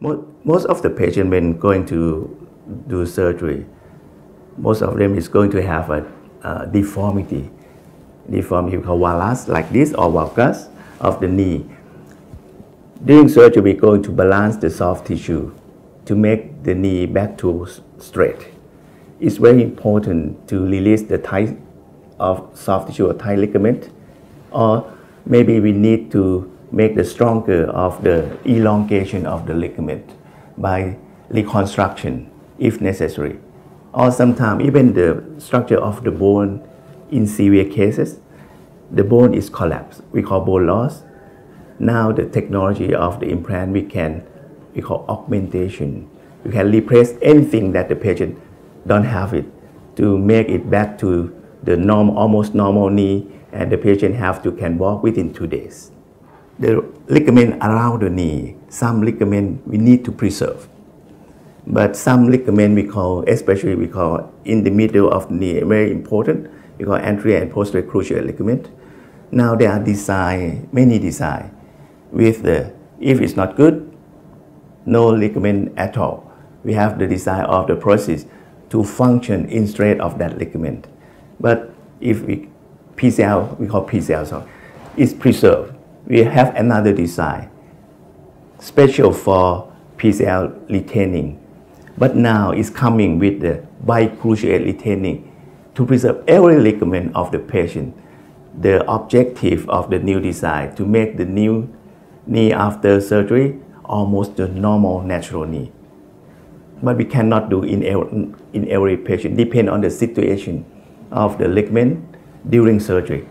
Most, of the patient when going to do surgery, most of them is going to have a, deformity. Deformity called varus like this or valgus of the knee. During surgery, we're going to balance the soft tissue to make the knee back to straight. It's very important to release the tight of soft tissue or tight ligament, or maybe we need to make the stronger of the elongation of the ligament by reconstruction if necessary. Or sometimes even the structure of the bone in severe cases, the bone is collapsed. We call bone loss. Now the technology of the implant we can we call augmentation. We can replace anything that the patient don't have it to make it back to the normal, almost normal knee, and the patient have to can walk within two days. The ligament around the knee, some ligament we need to preserve. But some ligament we call, especially we call in the middle of the knee, very important. We call anterior and posterior cruciate ligament. Now there are design, many design with the, if it's not good, no ligament at all. We have the design of the process to function instead of that ligament. But if we PCL, we call PCL, so it's preserved. We have another design, special for PCL retaining. But now it's coming with the bicruciate retaining to preserve every ligament of the patient. The objective of the new design to make the new knee after surgery almost the normal natural knee. But we cannot do in every, in every patient, depend on the situation of the ligament during surgery.